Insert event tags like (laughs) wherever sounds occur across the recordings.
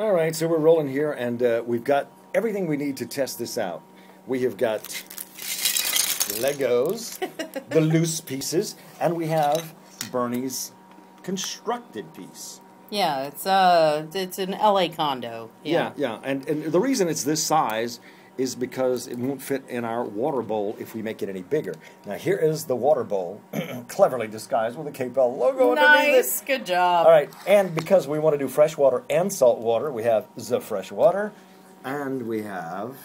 All right, so we're rolling here, and uh, we've got everything we need to test this out. We have got Legos, (laughs) the loose pieces, and we have Bernie's constructed piece. Yeah, it's uh, it's an LA condo. Yeah, yeah, and, and the reason it's this size is because it won't fit in our water bowl if we make it any bigger. Now here is the water bowl, (clears throat) cleverly disguised with a KPEL logo underneath it. Nice, good job. All right, and because we want to do fresh water and salt water, we have the fresh water, and we have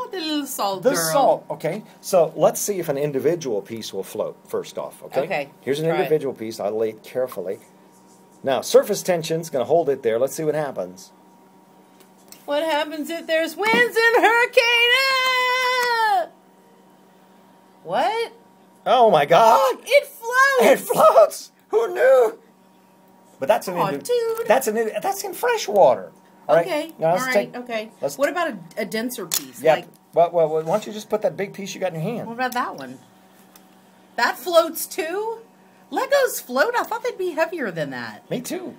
Oh, the little salt the girl. salt. Okay, so let's see if an individual piece will float first off. Okay. Okay, Here's an try it. individual piece. I'll lay it carefully. Now, surface tension's going to hold it there. Let's see what happens. What happens if there's winds and hurricane? What? Oh my God! It floats. It floats. Who knew? But that's an Aw, indi- dude. that's an that's in fresh water. All right. Okay. Now All right. take- okay. what about a, a denser piece? Yeah. Like, well, well, well, why don't you just put that big piece you got in your hand? what about that one? That floats too. Legos float. I thought they'd be heavier than that. Me too.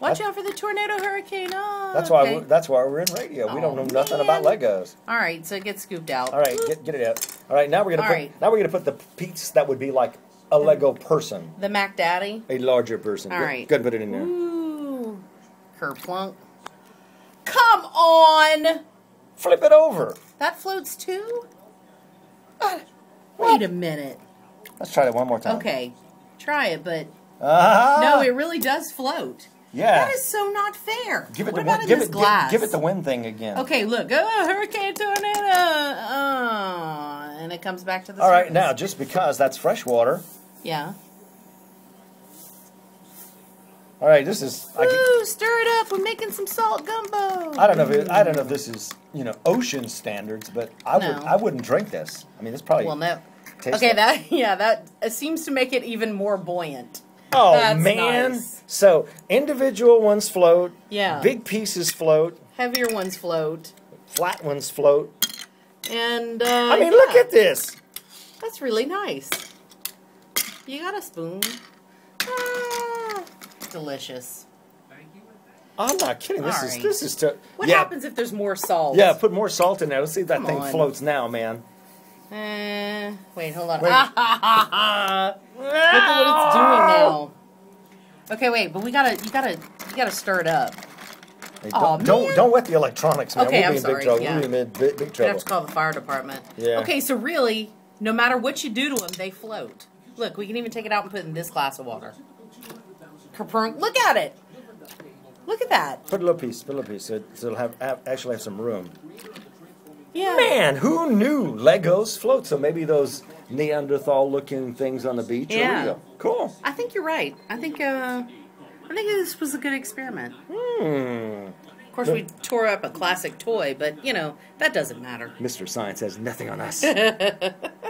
Watch That's- out for the tornado hurricane. Oh, That's why okay. we, that's why we're in radio. we Oh, don't know nothing about. Legos. All right, so it gets scooped out. All right, get, get it out. All right, now we're gonna All put right. now we're gonna put the piece that would be like a Lego person, The Mac Daddy. a larger person. All Go- right. Go ahead and put it in there. Ooh, kerplunk. Come on, Flip it over. that floats too. Wait a minute. Let's try that one more time. Okay, try it, but Ah, no, it really does float. Yeah. That is so not fair. give it what the about wind. Give it. glass? Give, give it the wind thing again. Okay, look. Oh, hurricane, tornado. Oh, and it comes back to the All right, surface. now just because that's fresh water. Yeah. All right, this is. I, Woo, stir it up. We're making some salt gumbo. I don't know if it, I don't know if this is you know ocean standards, but I No. would I wouldn't drink this. I mean, it's probably. Well, no. tastes Okay, like- that (laughs) yeah, that seems to make it even more buoyant. Oh That's man! nice. So individual ones float. Yeah. Big pieces float. Heavier ones float, Flat ones float. and uh, I mean, look at this. That's really nice. You got a spoon. Ah, delicious. I'm not kidding. This All is right. this is to, What yeah, happens if there's more salt? Yeah, put more salt in there. Let's see if that Come thing on. floats now, man. Eh, wait, hold on. Wait. (laughs) (laughs) Look at what it's doing now. Okay, wait, but we gotta, you gotta, you gotta stir it up. Hey, don't, don't man. don't wet the electronics, man. Okay, we'll I'm be in sorry, big trouble. yeah. We'll be in big, big We'd trouble. have to call the fire department. Yeah. Okay, so really, no matter what you do to them, they float. Look, we can even take it out and put it in this glass of water. Kerplunk. Look at it. Look at that. Put a little piece. Put a little piece. So, so it'll have, have actually have some room. Yeah. Man, who knew Legos float? So maybe those Neanderthal-looking things on the beach. Yeah. Cool. I think you're right. I think, uh, I think this was a good experiment. Hmm. Of course, we tore up a classic toy, but you know that doesn't matter. Mr. Science has nothing on us. (laughs)